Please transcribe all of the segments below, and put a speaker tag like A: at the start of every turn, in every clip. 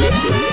A: Thank you.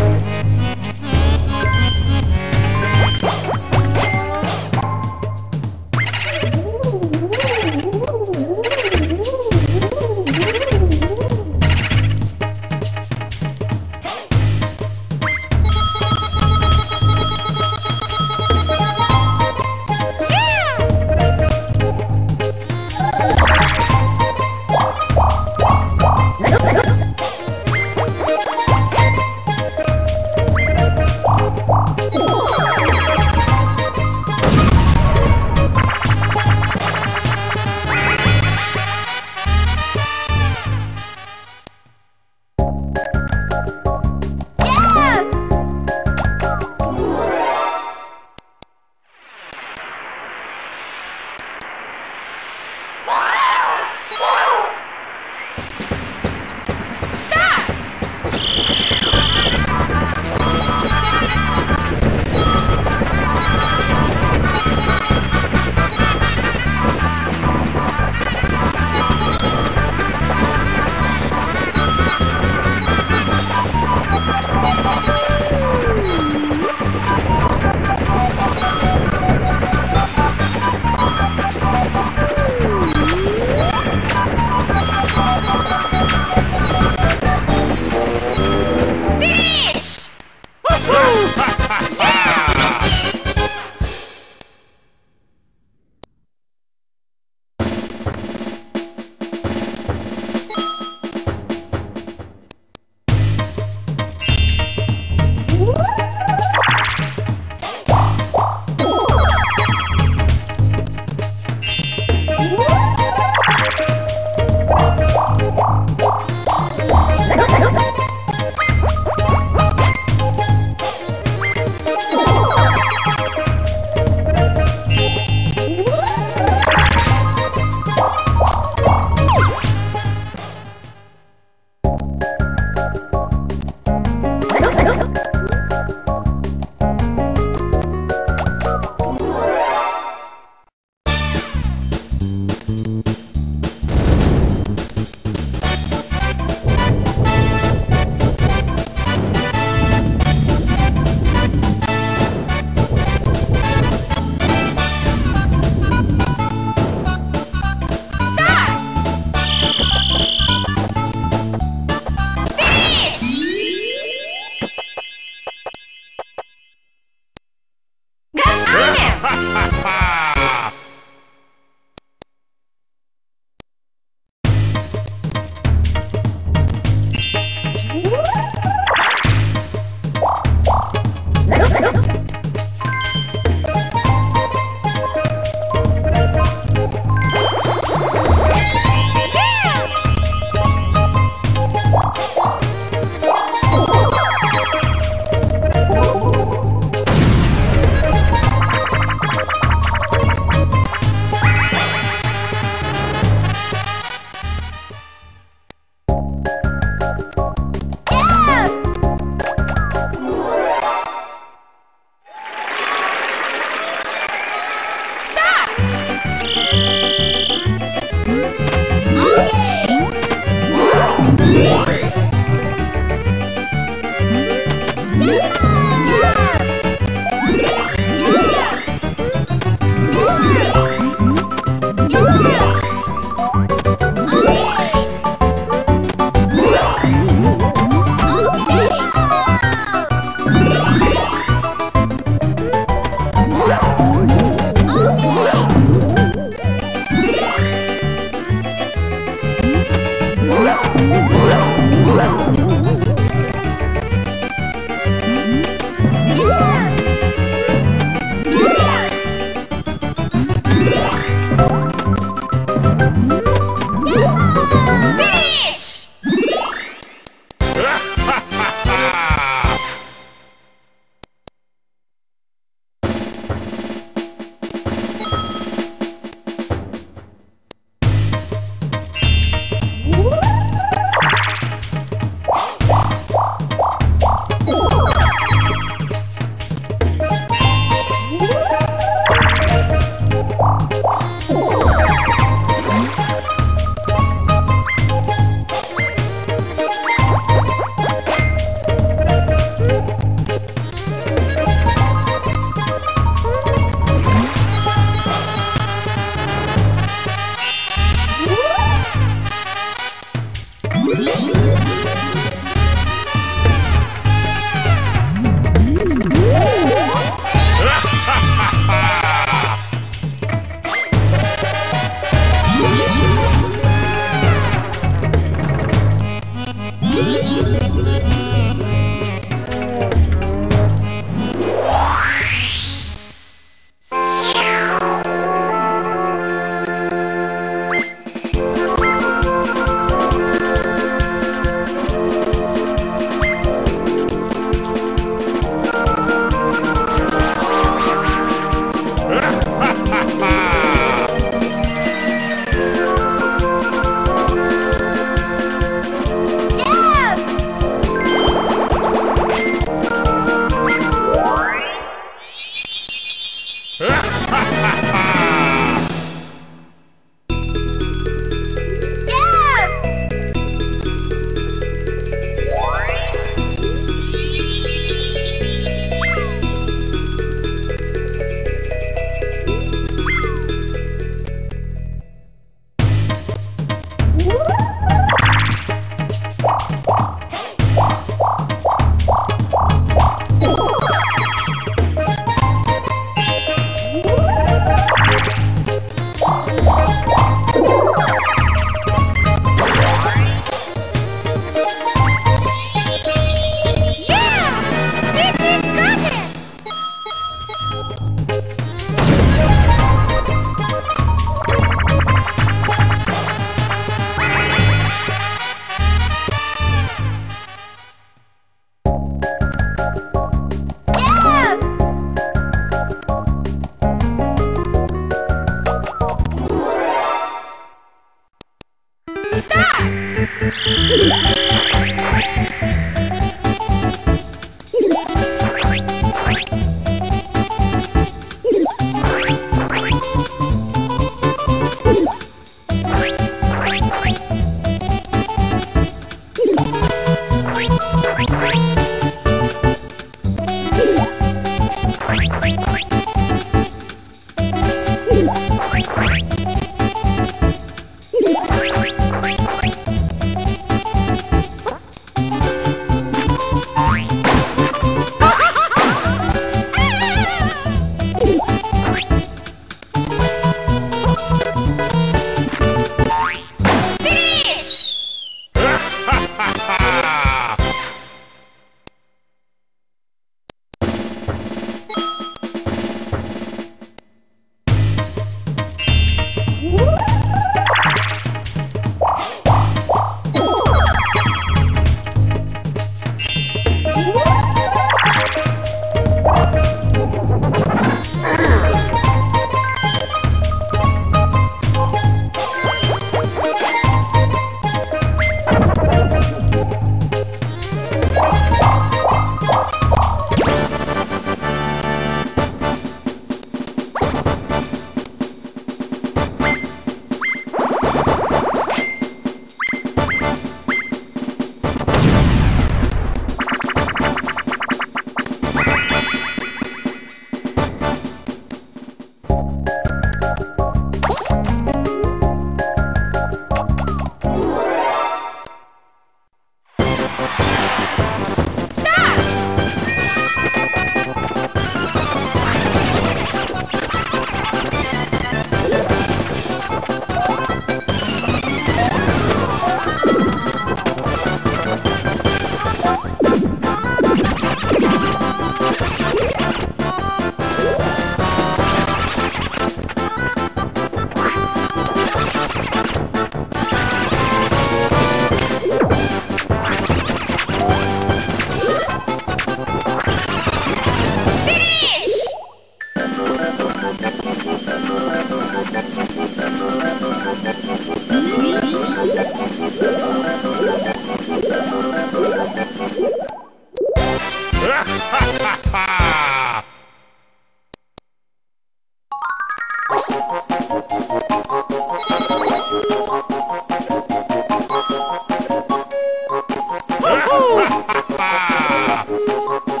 A: Ha ha ha!